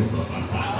Knoblauch anbraten.